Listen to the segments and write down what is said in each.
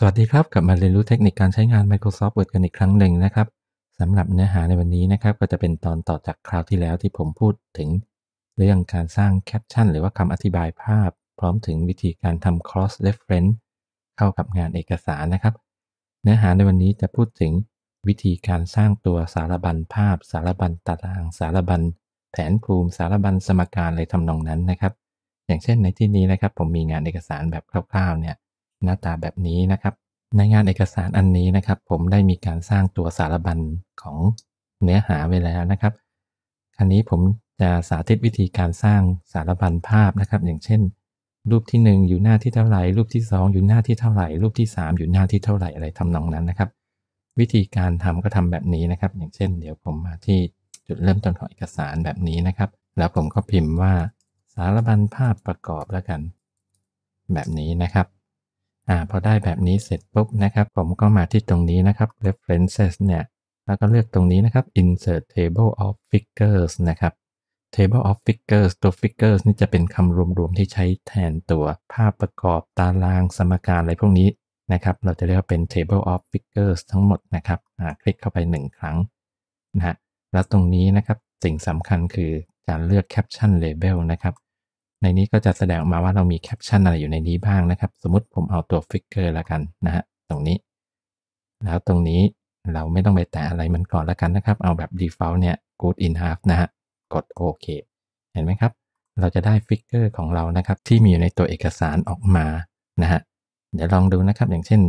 สวัสดีครับ กลับมาเรียนรู้เทคนิคการใช้งาน Microsoft Word กันอีกครั้งหนึ่งนะครับสำหรับเนื้อหาในวันนี้นะครับ ก็จะเป็นตอนต่อจากคราวที่แล้วที่ผมพูดถึง เรื่องการสร้างแคปชั่นหรือว่าคำอธิบายภาพ พร้อมถึงวิธีการทำ cross reference เข้ากับงานเอกสารนะครับ เนื้อหาในวันนี้จะพูดถึงวิธีการสร้างตัวสารบัญภาพ สารบัญตาราง สารบัญแผนภูมิ สารบัญสมการอะไรทำนองนั้นนะครับ อย่างเช่นในที่นี้นะครับ ผมมีงานเอกสารแบบคร่าวๆเนี่ย หน้าตาแบบนี้นะครับ ในงานเอกสารอันนี้นะครับ ผมได้มีการสร้างตัวสารบัญของเนื้อหาไว้แล้วนะครับคราวนี้ผมจะสาธิตวิธีการสร้างสารบัญภาพนะครับ อย่างเช่น รูปที่ 1 อยู่หน้าที่เท่าไหร่ รูปที่ 2 อยู่หน้าที่เท่าไหร่ รูปที่ 3 อยู่หน้าที่เท่าไหร่อะไรทำนองนั้นนะครับ วิธีการทำก็ทำแบบนี้นะครับ อย่างเช่น เดี๋ยวผมมาที่จุดเริ่มต้นของเอกสารแบบนี้นะครับ แล้วผมก็พิมพ์ว่าสารบัญภาพประกอบแล้วกัน แบบนี้นะครับ อ่าพอได้แบบนี้เสร็จปุ๊บนะครับ ผมก็มาที่ตรงนี้นะครับ references เนี่ย แล้วก็เลือกตรงนี้นะครับ insert table of figures นะครับ table of figures ตัว figures นี่จะเป็นคำรวมๆ ที่ใช้แทนตัวภาพประกอบตารางสมการอะไรพวกนี้นะครับ เราจะเรียกว่าเป็น table of figures ทั้งหมดนะครับคลิกเข้าไป 1 ครั้งนะฮะแล้วตรงนี้นะครับ สิ่งสำคัญคือการเลือก caption label นะครับ ในนี้ก็จะแสดงออกมาว่าเรามีแคปชั่นอะไรอยู่ในนี้บ้างนะครับ สมมติผมเอาตัว figure แล้วกันนะฮะตรงนี้ แล้วตรงนี้เราไม่ต้องไปแตะอะไรมันก่อนแล้วกันนะครับ เอาแบบ default เนี่ย good enough นะฮะกดโอเคเห็นไหมครับ เราจะได้ figure ของเรานะครับ ที่มีอยู่ในตัวเอกสารออกมานะฮะเดี๋ยวลองดูนะครับ อย่างเช่น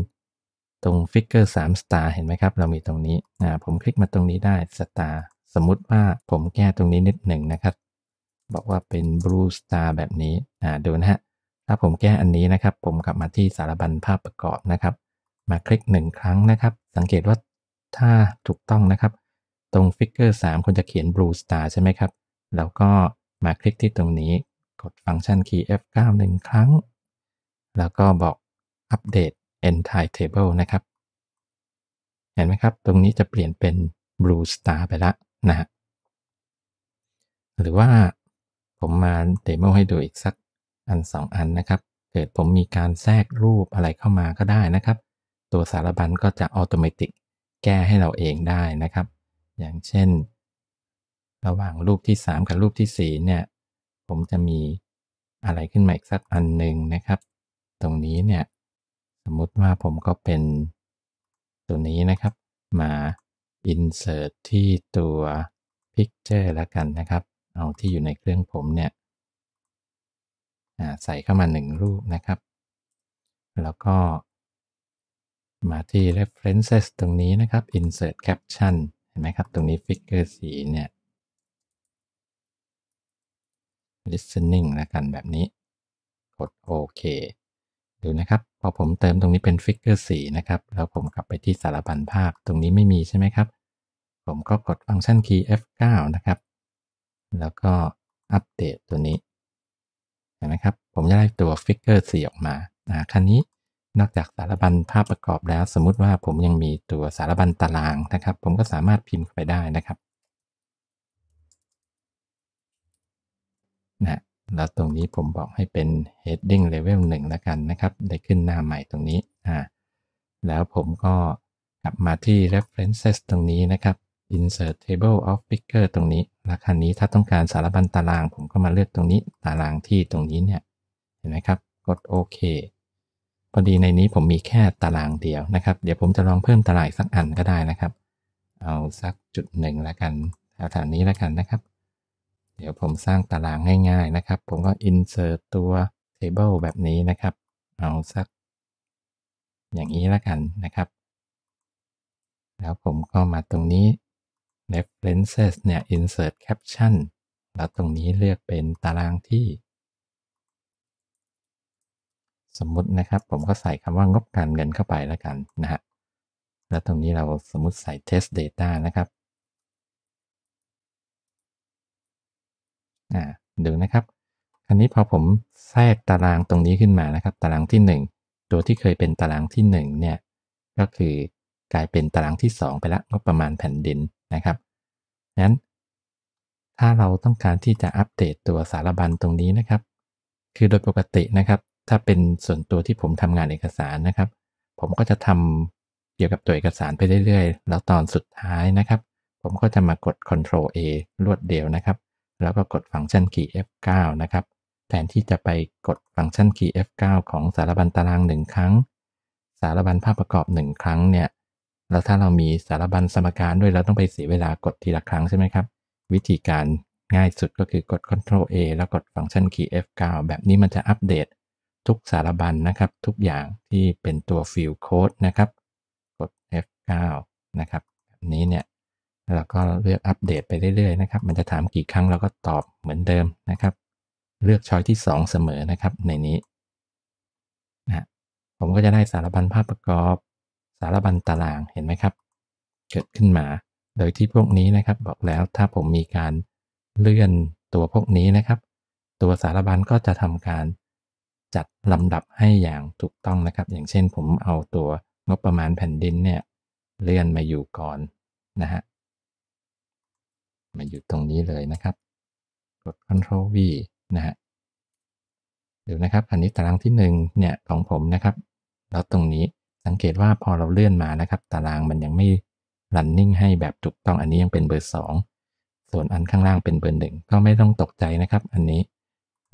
ตรง figure 3 star เห็นไหมครับ เรามีตรงนี้อ่าผมคลิกมาตรงนี้ได้ star สมมุติว่าผมแก้ตรงนี้นิดหนึ่งนะครับ บอกว่าเป็น Blue Star แบบนี้อ่าดูนะฮะถ้าผมแก้อันนี้นะครับ ผมกลับมาที่สารบัญภาพประกอบนะครับ มาคลิก1ครั้งนะครับ สังเกตว่าถ้าถูกต้องนะครับ ตรง figure 3ควรจะเขียน Blue Star ใช่ไหมครับ แล้วก็มาคลิกที่ตรงนี้กดฟังก์ชัน key F9 1ครั้ง แล้วก็บอก Update Entire Table นะครับ เห็นไหมครับ ตรงนี้จะเปลี่ยนเป็น Blue Star ไปล้วนะฮะหรือว่า ผมมาเดโมให้ดูอีกสักอันสองอันนะครับ เกิดผมมีการแทรกรูปอะไรเข้ามาก็ได้นะครับ ตัวสารบัญก็จะอัตโนมัติแก้ให้เราเองได้นะครับ อย่างเช่น ระหว่างรูปที่ 3 กับรูปที่ 4 เนี่ย ผมจะมีอะไรขึ้นมาอีกสักอันหนึ่งนะครับ ตรงนี้เนี่ย สมมติว่าผมก็เป็นตัวนี้นะครับ มา insert ที่ตัว picture แล้วกันนะครับ เอาที่อยู่ในเครื่องผมเนี่ยใส่เข้ามาหนึ่งรูปนะครับ แล้วก็ มาที่ references ตรงนี้นะครับ insert caption เห็นไหมครับ ตรงนี้ figure สีเนี่ย listening แล้วกันแบบนี้ กดโอเคดูนะครับ พอผมเติมตรงนี้เป็น figure สีนะครับ แล้วผมกลับไปที่สารบัญภาพ ตรงนี้ไม่มีใช่ไหมครับ ผมก็กดฟังก์ชัน key F9 นะครับ แล้วก็อัปเดตตัวนี้เห็นไหมครับ ผมจะได้ตัวฟิกเกอร์สีออกมานะคันนี้นอกจากสารบัญภาพประกอบแล้ว สมมุติว่าผมยังมีตัวสารบัญตารางนะครับ ผมก็สามารถพิมพ์ไปได้นะครับนะแล้วตรงนี้ผมบอกให้เป็น heading level 1แล้วกันนะครับ ได้ขึ้นหน้าใหม่ตรงนี้อ่าแล้วผมก็กลับมาที่ references ตรงนี้นะครับ insert table of figure ตรงนี้ราคานี้ถ้าต้องการสารบัญตาราง ผมก็มาเลือกตรงนี้ตารางที่ตรงนี้เนี่ยเห็นไหมครับ กดโอเคพอดีในนี้ผมมีแค่ตารางเดียวนะครับ เดี๋ยวผมจะลองเพิ่มตารางสักอันก็ได้นะครับ เอาสักจุดหนึ่งแล้วกันแถวๆนี้แล้วกันนะครับ เดี๋ยวผมสร้างตารางง่าย ๆนะครับ ผมก็ insert ตัว table แบบนี้นะครับ เอาสัก อย่างนี้แล้วกันนะครับ แล้วผมก็มาตรงนี้ references เนี่ย insert caption แล้วตรงนี้เลือกเป็นตารางที่ สมมุตินะครับ ผมก็ใส่คำว่างบการเงินเข้าไปแล้วกันนะฮะ แล้วตรงนี้เราสมมุติใส่ test data นะครับอ่าดูนะครับคราวนี้พอผมแทรกตารางตรงนี้ขึ้นมานะครับ ตารางที่ 1 ตัวที่เคยเป็นตารางที่1เนี่ยก็คือกลายเป็นตารางที่ 2 ไปล้วงบประมาณแผ่นดิน นะครับนั้นถ้าเราต้องการที่จะอัปเดตตัวสารบัญตรงนี้นะครับ คือโดยปกตินะครับ ถ้าเป็นส่วนตัวที่ผมทำงานเอกสารนะครับ ผมก็จะทำเกี่ยวกับตัวเอกสารไปเรื่อยๆ แล้วตอนสุดท้ายนะครับ ผมก็จะมากด Ctrl A รวดเดียวนะครับ แล้วก็กดฟังก์ชันคีย์ F9 นะครับ แทนที่จะไปกดฟังก์ชันคีย์ F9 ของสารบัญตารางหนึ่งครั้ง สารบัญภาพประกอบหนึ่งครั้งเนี่ย แล้วถ้าเรามีสารบัญสมการด้วยเราต้องไปเสียเวลากดทีละครั้งใช่ไหมครับ วิธีการง่ายสุดก็คือกด Ctrl A แล้วกดฟังก์ชันคีย์ F9 แบบนี้มันจะอัปเดตทุกสารบัญนะครับ ทุกอย่างที่เป็นตัว field code นะครับ กด F9 นะครับแบบนี้เนี่ยเราก็เลือกอัปเดตไปเรื่อยๆนะครับ มันจะถามกี่ครั้งเราก็ตอบเหมือนเดิมนะครับ เลือกช้อยที่ 2 เสมอนะครับในนี้นะผมก็จะได้สารบัญภาพประกอบ สารบัญตารางเห็นไหมครับ เกิดขึ้นมา โดยที่พวกนี้นะครับบอกแล้วถ้าผมมีการเลื่อนตัวพวกนี้นะครับ ตัวสารบัญก็จะทำการจัดลำดับให้อย่างถูกต้องนะครับ อย่างเช่นผมเอาตัวงบประมาณแผ่นดินเนี่ยเลื่อนมาอยู่ก่อนนะฮะมาอยู่ตรงนี้เลยนะครับ กด Ctrl V นะฮะดูนะครับ อันนี้ตารางที่1เนี่ยของผมนะครับ แล้วตรงนี้ สังเกตว่าพอเราเลื่อนมานะครับ ตารางมันยังไม่ running ให้แบบถูกต้องอันนี้ยังเป็นเบอร์ 2 ส่วนอันข้างล่างเป็นเบอร์หนึ่งก็ไม่ต้องตกใจนะครับ อันนี้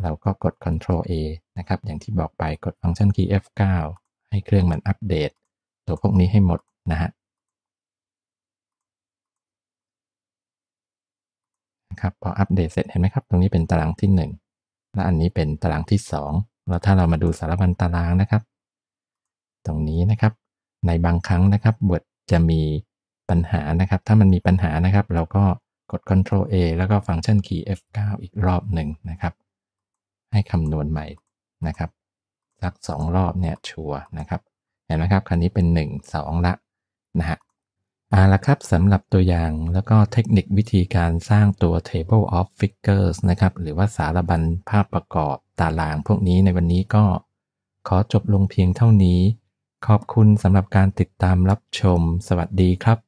เราก็กด Ctrl A นะครับ อย่างที่บอกไปกดฟังก์ชันคีย์ F9 ให้เครื่องมันอัปเดต ตัวพวกนี้ให้หมดนะฮะนะครับพออัปเดตเสร็จเห็นไหมครับ ตรงนี้เป็นตารางที่ 1 และอันนี้เป็นตารางที่ 2 แล้วถ้าเรามาดูสารบัญตารางนะครับ ตรงนี้นะครับ ในบางครั้งนะครับ Word จะมีปัญหานะครับ ถ้ามันมีปัญหานะครับ เราก็กด Ctrl A แล้วก็ฟังก์ชันคีย์ F9 อีกรอบหนึ่งนะครับ ให้คำนวณใหม่นะครับสักสองรอบเนี่ยชัวนะครับ เห็นไหมครับ คันนี้เป็น 1 2 ละนะฮะเอาละครับสำหรับตัวอย่างแล้วก็เทคนิควิธีการสร้างตัว table of figures นะครับ หรือว่าสารบัญภาพประกอบตารางพวกนี้ในวันนี้ก็ขอจบลงเพียงเท่านี้ ขอบคุณสำหรับการติดตามรับชม สวัสดีครับ